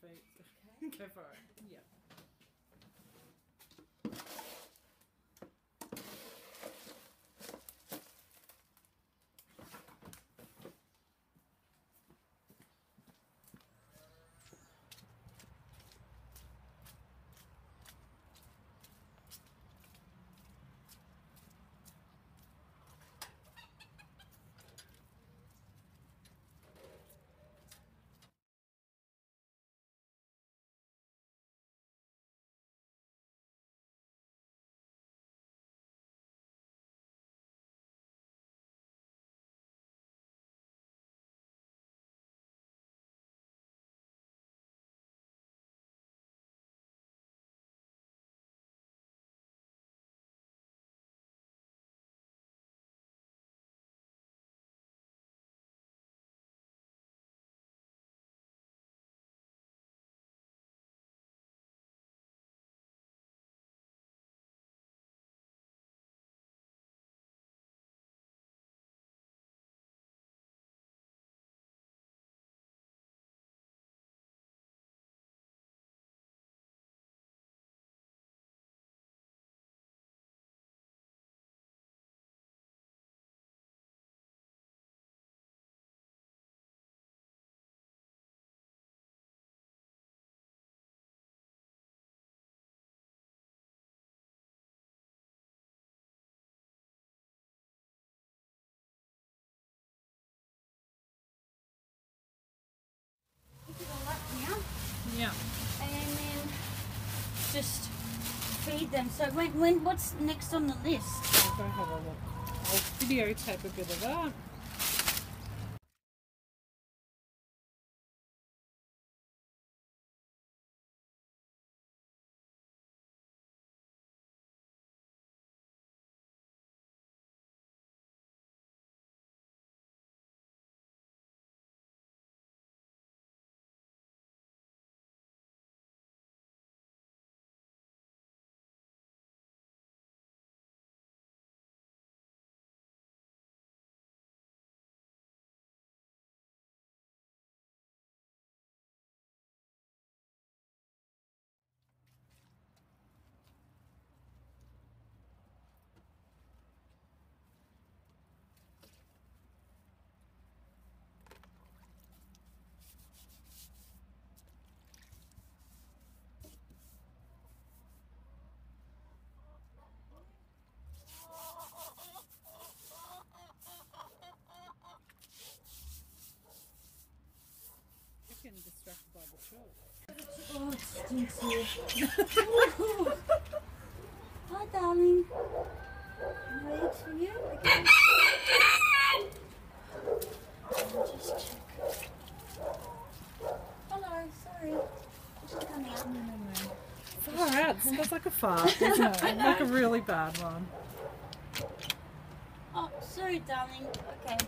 feet. Okay. Go for it. Yeah. Them. So when, when what's next on the list? I'll have a. I'll videotape a bit of that. Oh, it stinks here. Hi, darling. No eggs for you? I'll just check. Hello, sorry. Just coming out. Far out. It smells like a fart, doesn't it? Like a really bad one. Oh, sorry, darling. Okay.